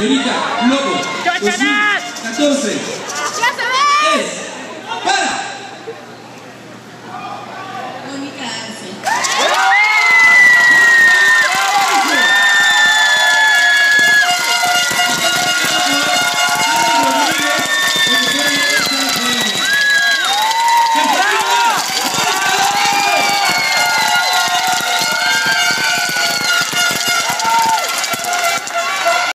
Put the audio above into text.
Señorita Lobo, 2014.